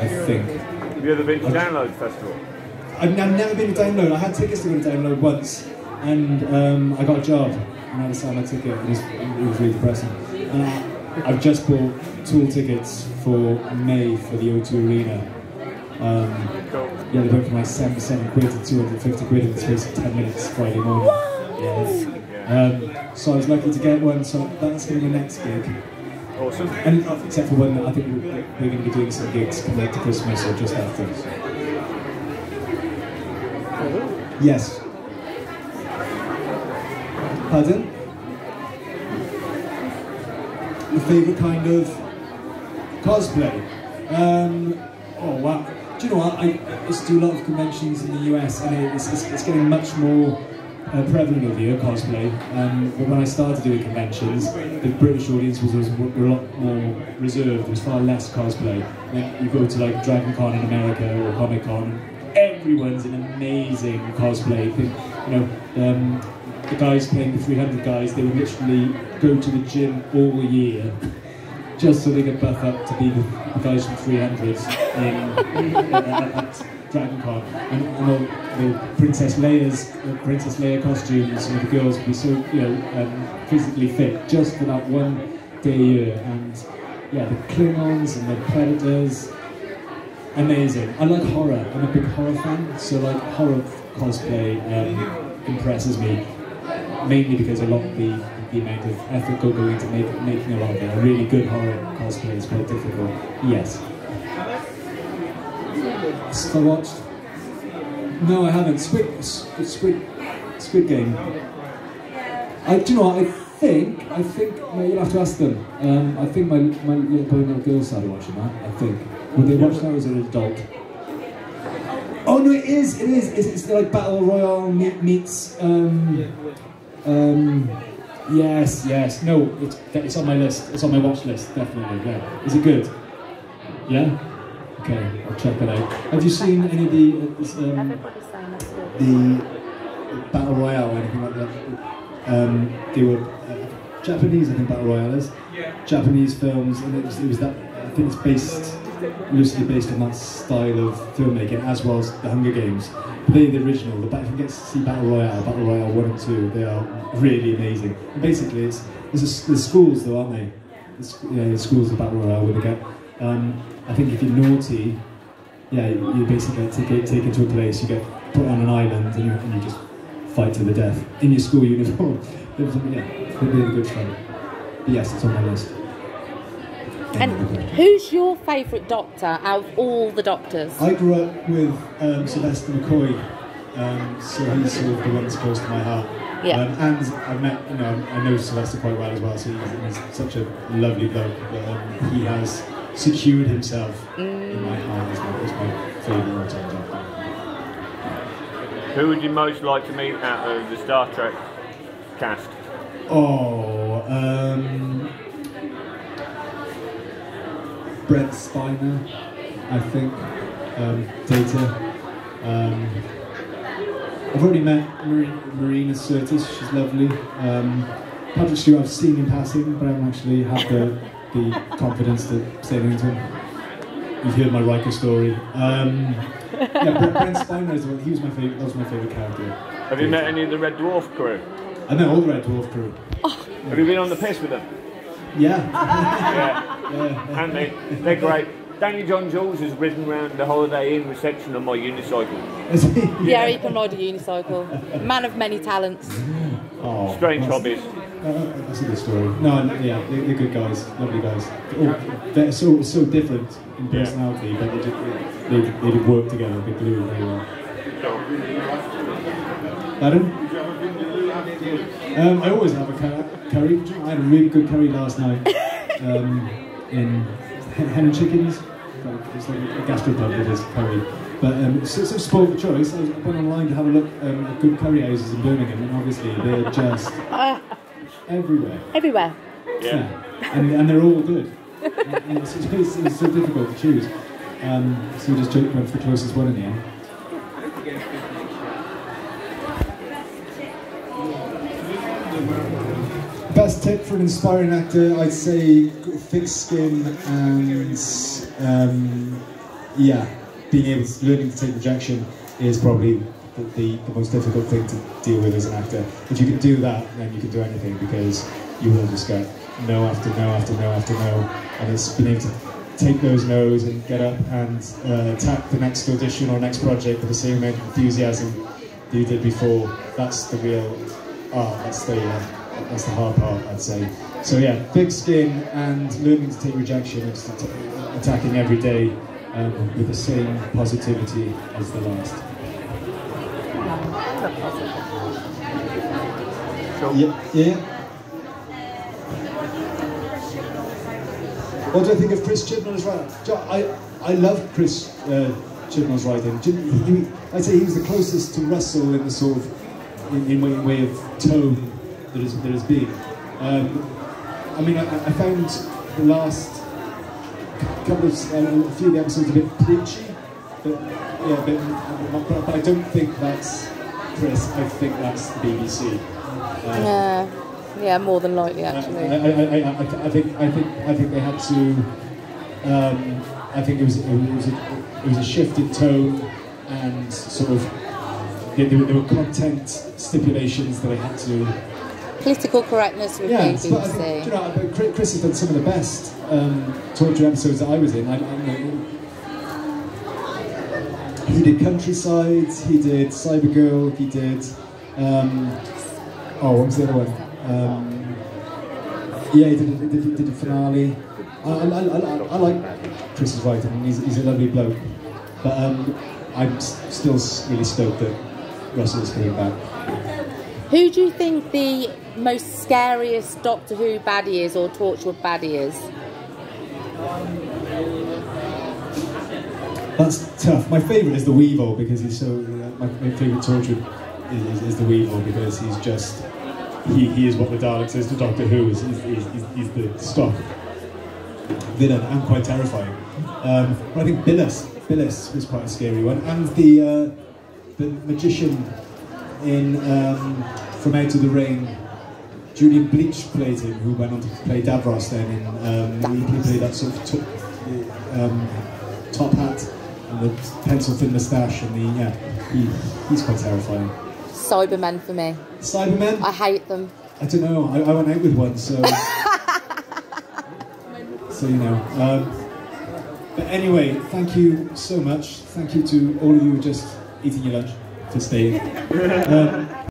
I think. Have you ever been to Download Festival? I've, I've never been to Download. I had tickets to go to Download once, and um, I got a job, and I had to sell my ticket. It was, it was really depressing. And I, I've just bought tool tickets for May for the O2 Arena. Um, Cool. yeah, they went from like 77 quid to 250 quid in the space of 10 minutes Friday morning. Yes. Um, so I was lucky to get one, so that's going to be my next gig. Awesome. And uh, except for when I think we're, we're going to be doing some gigs up to Christmas or just after. Yes. Pardon? The favourite kind of cosplay? Um, oh wow. Do you know what? I used to do a lot of conventions in the US and it's, it's, it's getting much more uh, prevalent over here, cosplay. Um, but when I started doing conventions, the British audience was, was a lot more reserved. There was far less cosplay. Like, you go to like Dragon Con in America or Comic Con, everyone's an amazing cosplay. Think, You know, um, the guys playing the 300 guys, they would literally go to the gym all year just so they could buff up to be the, guys from 300s in, at, at Dragon Con. And, and all the Princess Leia's uh, Princess Leia costumes, and the girls would be so you know um, physically fit just for that one day a year. And yeah, the Klingons and the Predators, amazing. I like horror. I'm a big horror fan, so like horror cosplay um, impresses me mainly because a lot of the, the amount of effort go into make, making a lot of it. A really good horror cosplay is quite difficult. Yes. Have I watched? No, I haven't. Squid, Squid, Squid Game. I do you know. What, I think. I think. You'll have to ask them. Um, I think my my little boy and little girl started watching that. I think. Would they watch that as an adult? Oh no, it is. It is. It's, it's like battle royale meet, meets. Um, um, yes, yes. No, it's, it's on my list. It's on my watch list, definitely. Yeah. Is it good? Yeah. Okay, I'll check that out. Have you seen any of the uh, this, um, Everybody's saying that's good. the battle royale or anything like that? Um, they were uh, Japanese, I think battle royale is. Japanese films, and it was, it was that. I think it's based loosely based on that style of filmmaking, as well as the Hunger Games. But they're the original. The, if you get to see Battle Royale, Battle Royale one and two, they are really amazing. And basically, it's there's, a, there's schools though, aren't they? There's, yeah, there's schools of Battle Royale where they get. Um, I think if you're naughty, yeah, you basically get take, taken to a place, you get put on an island, and you, and you just fight to the death in your school uniform. It was, yeah, they're really good fun. But yes, it's on my list. And who's your favourite doctor out of all the doctors? I grew up with um, Sylvester McCoy, um, so he's sort of the one that's close to my heart. Yeah. Um, and I've met, you know, I know Sylvester quite well as well, so he's, he's such a lovely bloke. But, um, he has secured himself in my heart as my, as my favourite all-time. Who would you most like to meet out of the Star Trek cast? Oh, um, Brent Spiner, I think. Um, Data. Um, I've already met Marina Sirtis, she's lovely. Um, Patrick Stewart, I've seen in passing, but I haven't actually had the, the confidence to say anything to him. You've heard my Riker story. Um, yeah, Brent, Brent Spiner is the one, he was my favorite, that was my favourite character. Have you met any of the Red Dwarf crew? I met all the Red Dwarf crew. Have you been on the piss with them? Yeah. Yeah, yeah. and they, they're great. Danny John Jules has ridden around the Holiday Inn reception on my unicycle. Is he? Yeah, he can ride a unicycle. Man of many talents. Oh, Strange that's- hobbies. Uh, that's a good story. No, no, yeah, they're, they're good guys, lovely guys. All, they're so so different in Yeah. personality, but they just they, they did work together. They glue very well. Pardon? Um, I always have a curry. I had a really good curry last night um, in hen hen and chickens. It's like a gastropub that is curry. But um, it's sort of spoiled for choice. I I went online to have a look um, at good curry houses in Birmingham, and obviously they're just everywhere. Everywhere. Yeah. And, and they're all good. And it's, it's, it's so difficult to choose. Um, so we just cho- went for the closest one in the end. Best tip for an inspiring actor, I'd say thick skin and um, yeah, being able to learning to take rejection is probably the, the, the most difficult thing to deal with as an actor. If you can do that, then you can do anything because you will just get no after no after no after no, and it's being able to take those no's and get up and uh, attack the next audition or next project with the same amount of enthusiasm that you did before. That's the real art. That's the uh, that's the hard part, I'd say. So yeah, thick skin and learning to take rejection and attacking every day um, with the same positivity as the last. Yeah, yeah. What do I think of Chris Chibnall's writing? I, I love Chris uh, Chibnall's writing. I'd say he was the closest to Russell in the sort of in, in, way, of tone that has, that has been. Um, I mean, I, I found the last couple of uh, a few of the episodes a bit preachy, but yeah, but, but I don't think that's Chris. I think that's the BBC. Uh, Yeah, yeah, more than likely I, actually. I, I, I, I think I think I think they had to. Um, I think it was it was a, it was a shift in tone and sort of there, were, there were content stipulations that they had to. Political correctness with Yeah, the but I think, you BBC. know, Chris- has done some of the best um, Torchwood episodes that I was in. I, I, he did Countryside, he did Cybergirl, he did. Um, oh, what was the other one? Um, yeah, he did, did, did a finale. I, I, I, I, I like Chris's writing, he's, he's a lovely bloke. But um, I'm still really stoked that Russell's coming back. Who do you think the most scariest Doctor Who baddie is or Torchwood baddie is? That's tough. My favourite is the Weevil because he's so. My, favourite Torchwood is, is, is the Weevil because he's just. He, he is what the Dalek says to Doctor Who. Is he's, he's, he's, the stock villain and quite terrifying. Um, but I think Bilis Bilis was quite a scary one, and the uh, the magician in um, From Out of the Rain. Julian Bleach played him, who went on to play Davros then in um, he, played that sort of top, um, top hat the pencil thin moustache and the yeah he, he's quite terrifying. Cybermen for me. Cybermen? I hate them. I don't know. I, I went out with one, so so you know. Um, but anyway, thank you so much. Thank you to all of you just eating your lunch for staying. Um,